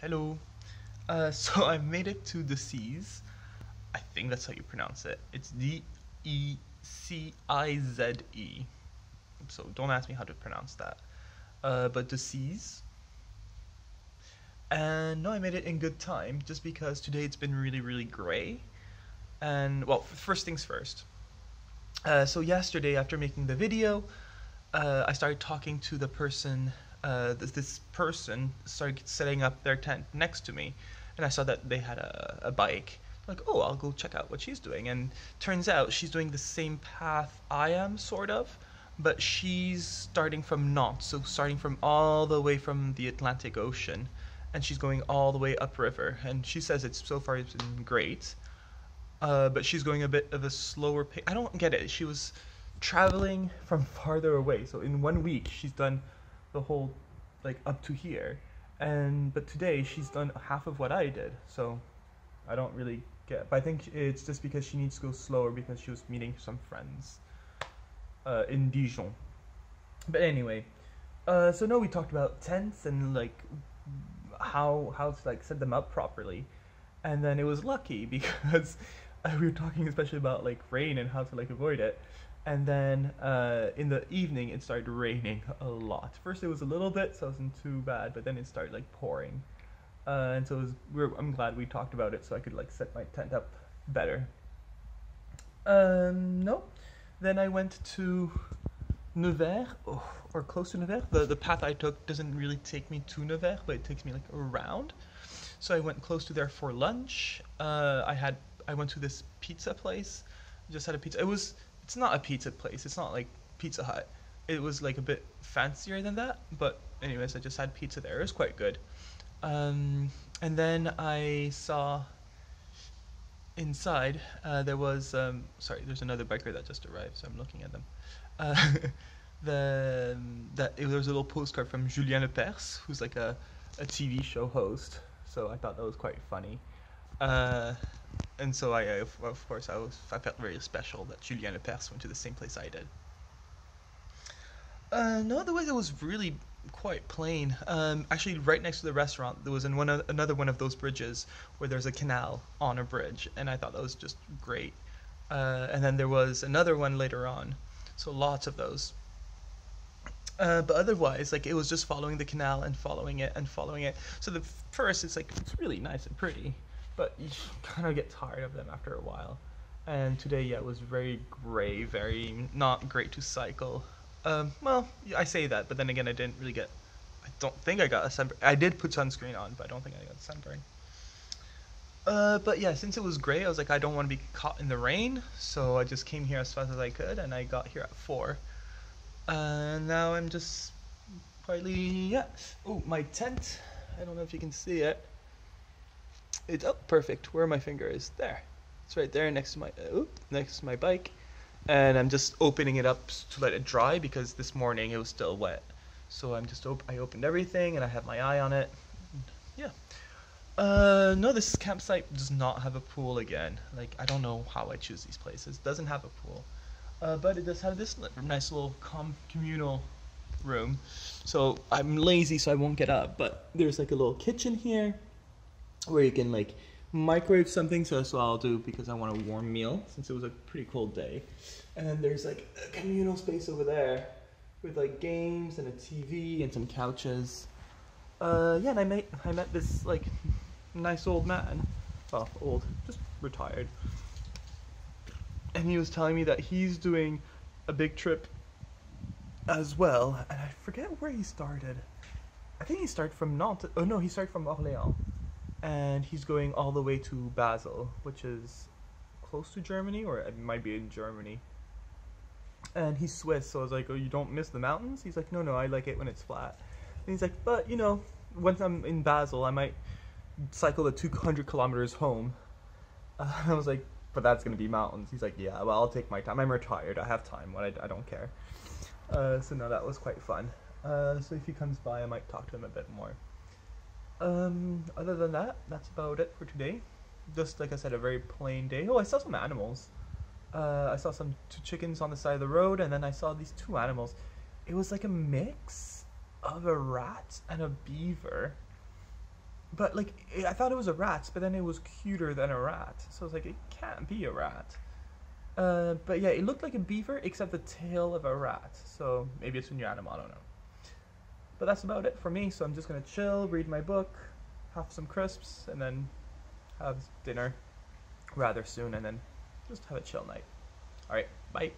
Hello. Uh, so I made it to Decize. I think that's how you pronounce it. It's D E C I Z E. So don't ask me how to pronounce that. Uh, but Decize. And no, I made it in good time just because today it's been really, really gray. And well, first things first. Uh, so yesterday, after making the video, uh, I started talking to the person. Uh, this, this person started setting up their tent next to me, and I saw that they had a, a bike. Like, oh, I'll go check out what she's doing. And turns out she's doing the same path I am, sort of, but she's starting from Nantes, so starting from all the way from the Atlantic Ocean, and she's going all the way upriver. And she says it's so far it's been great, uh, but she's going a bit of a slower pace. I don't get it. She was traveling from farther away, so in one week she's done the whole like up to here, and but today she's done half of what I did. So I don't really get. But I think it's just because she needs to go slower because she was meeting some friends uh, in Dijon. But anyway, uh, so now we talked about tents and like how how to like set them up properly, and then it was lucky because we were talking especially about like rain and how to like avoid it. And then uh, in the evening, it started raining a lot. First, it was a little bit, so it wasn't too bad. But then it started like pouring, uh, and so was, we were, I'm glad we talked about it, so I could like set my tent up better. Um, no, then I went to Nevers, oh, or close to Nevers. The the path I took doesn't really take me to Nevers, but it takes me like around. So I went close to there for lunch. Uh, I had I went to this pizza place. Just had a pizza. It was it's not a pizza place. It's not like Pizza Hut. It was like a bit fancier than that. But anyways, I just had pizza there. It was quite good. Um, and then I saw inside uh, there was um, sorry. There's another biker that just arrived, so I'm looking at them. Uh, the that there was a little postcard from Julien Lepers, who's like a, a TV show host. So I thought that was quite funny. Uh, and so I, I, of course, I was I felt very special that Julien Lepers went to the same place I did. Uh, no, otherwise it was really quite plain. Um, actually, right next to the restaurant, there was in one of, another one of those bridges where there's a canal on a bridge, and I thought that was just great. Uh, and then there was another one later on, so lots of those. Uh, but otherwise, like it was just following the canal and following it and following it. So the first, it's like it's really nice and pretty, but you kind of get tired of them after a while. And today, yeah, it was very gray, very not great to cycle. Um, well, I say that, but then again, I didn't really get. I don't think I got a sunburn. I did put sunscreen on, but I don't think I got sunburn. Uh, but yeah, since it was gray, I was like, I don't want to be caught in the rain, so I just came here as fast as I could, and I got here at four. Uh, now I'm just quietly, yeah. Oh, my tent. I don't know if you can see it. It's oh, perfect. Where my finger is there. It's right there next to my, uh, next to my bike and I'm just opening it up to let it dry because this morning it was still wet. So I'm just op- I opened everything and I have my eye on it. Yeah. Uh, no, this campsite does not have a pool again. Like I don't know how I choose these places. It doesn't have a pool, uh, but it does have this nice little com- communal room. So I'm lazy, so I won't get up. But there's like a little kitchen here, where you can like microwave something, so that's what I'll do because I want a warm meal since it was a pretty cold day. And then there's like a communal space over there with like games and a TV and some couches. Uh, yeah, and I met I met this like nice old man, well, old, just retired, and he was telling me that he's doing a big trip as well, and I forget where he started. I think he started from Nantes. Oh no, he started from Orléans and he's going all the way to Basel, which is close to Germany, or it might be in Germany. And he's Swiss, so I was like, "Oh, you don't miss the mountains?" He's like, "No, no, I like it when it's flat." And he's like, "But you know, once I'm in Basel, I might cycle the 200 kilometers home." Uh, I was like, "But that's gonna be mountains." He's like, "Yeah, well, I'll take my time. I'm retired. I have time. What I, I don't care." Uh, so no, that was quite fun. Uh, so if he comes by, I might talk to him a bit more. Um, other than that, that's about it for today. Just like I said, a very plain day. Oh, I saw some animals. Uh, I saw some two chickens on the side of the road, and then I saw these two animals. It was like a mix of a rat and a beaver. but like it, I thought it was a rat, but then it was cuter than a rat. So I was like, it can't be a rat. Uh, but yeah, it looked like a beaver except the tail of a rat. So maybe it's a new animal. I don't know. But that's about it for me. So I'm just gonna chill, read my book, have some crisps, and then have dinner rather soon, and then just have a chill night. All right, bye.